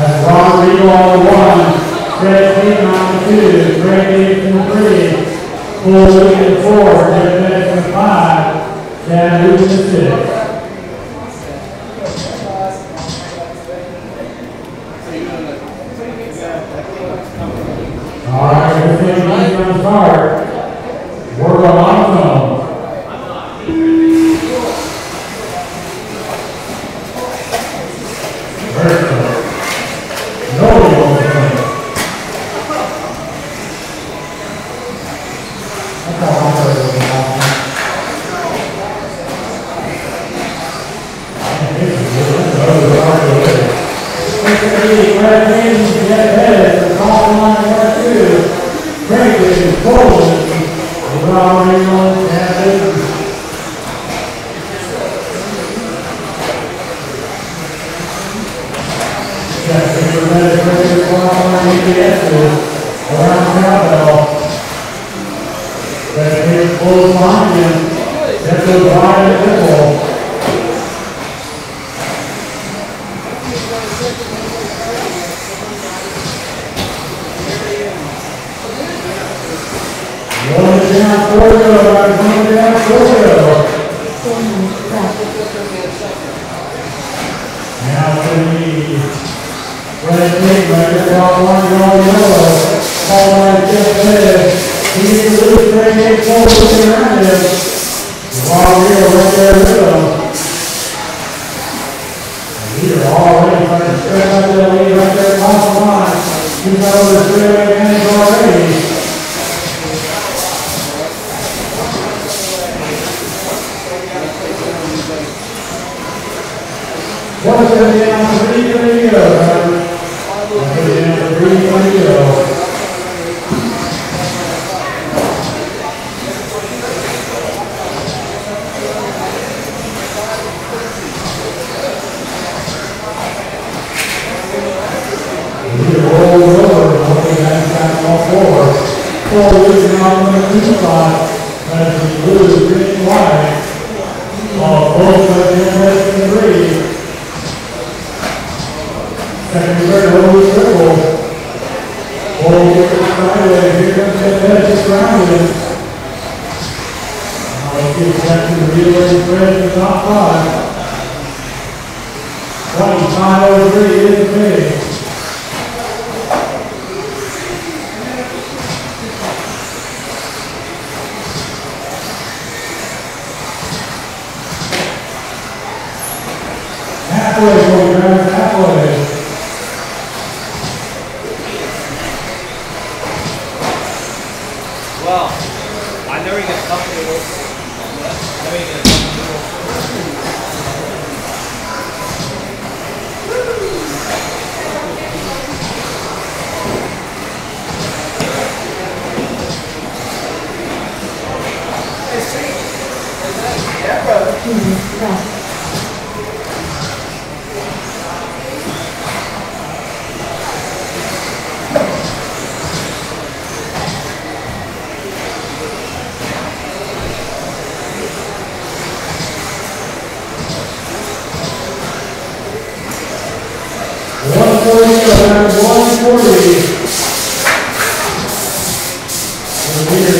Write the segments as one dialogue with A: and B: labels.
A: That's Robert Regal one, Fred the two, Greg Davis on three, Cole Williams four, Jeff Pettis on five, Dan on six. All right, this thing is going to start. Work on monotone. Vertical. Nobody wants to play. That's all I'm worried about. Mr. Brad Haynes, Jeff Pettis, call line number two. Franklin, Coleman, Robert England, and Davis. Got Mr. Pettis, Franklin, call line EPS, around Cowbell. Got Mr. Cole Lyman, that goes right at the middle. Rolling down Florida, right, coming down Florida. Now to the red one, yellow, yellow. Ball right, Jeff Pettis. He needs to right there already the right there the. He's over advantage already. What's going down three, three, go, Robert? Put it down three, three, go. Over, hoping that's got all four. Four losing on the two spot, as lose green and both of them in three. Second, third, hold triple. Hold with the sideways, here comes that just grounded. Now let's get back to the relay spread in the top five. Twenty-five oh three is the finish. Halfway, boy, guys, halfway.
B: Well, I know you're gonna come to the world. I know you're gonna come to the world.
A: One forty, around one forty. And here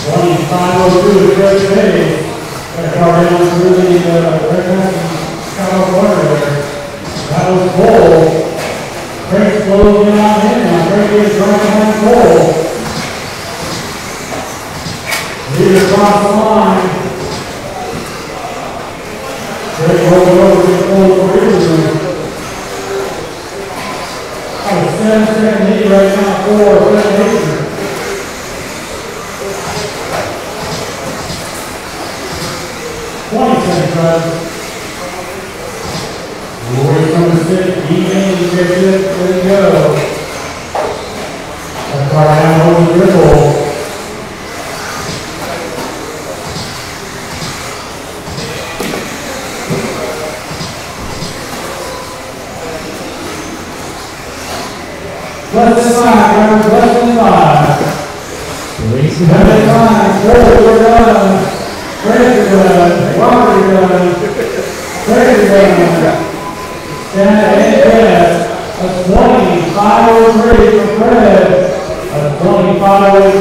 A: ten. Twenty-five oh two, the first page. That car down through the, uh, red line, California there. That was Cole. Craig slows down in now, Craig is right behind Cole. Leader across the line. Craig rolls over to Cole for Richardson. Got a seven second lead right now for Fred Hazen. Left. Number six, Egan, you go. That car down over the dribble. Less than five, rounds less than five.
C: Racing
A: Less than
C: on.
A: five, Cole, you're done. Praise God. Glory to God. Praise God. Stand in prayer. Anointing followers ready for prayer. Anointing followers